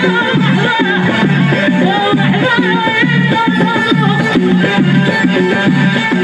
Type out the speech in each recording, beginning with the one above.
Thank you.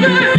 Yeah.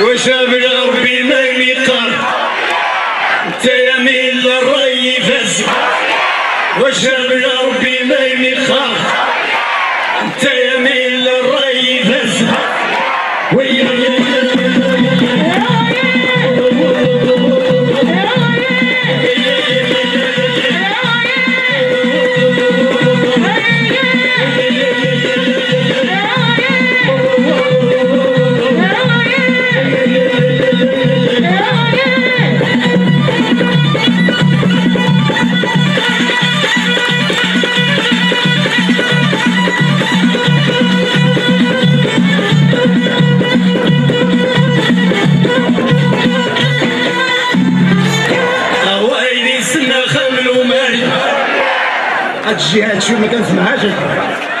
وشاب ربي ما يقر. انت يا يمين الرأي فز وشاب ربي ما يقر. انت يا يمين الرأي فز ويا يا she had to make a magic.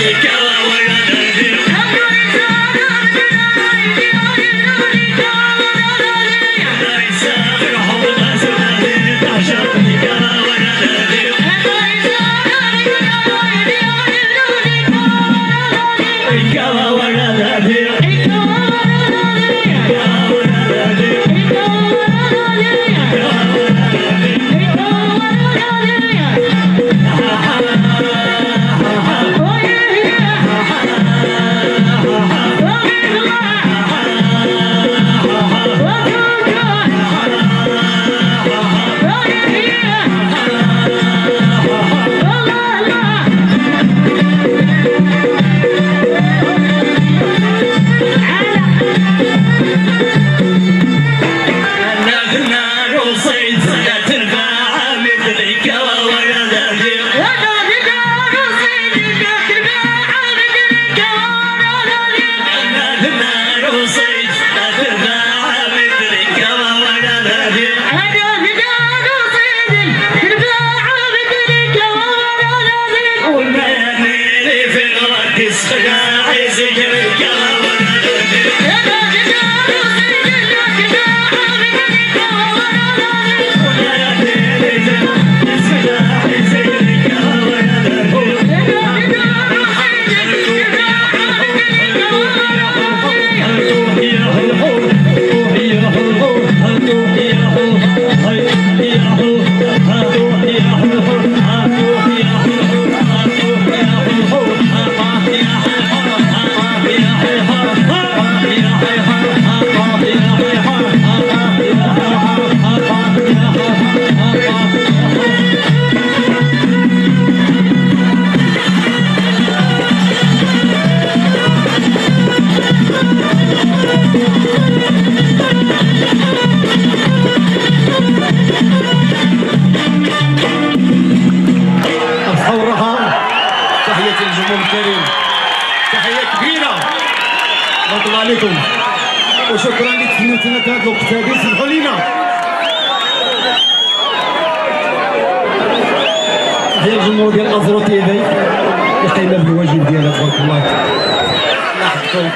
Kelly, Kelly, Yeah. سمحوا لينا تحيه الجمهور ديال ازرو تي في اللي بالواجب ديالها تبارك الله يحفظكم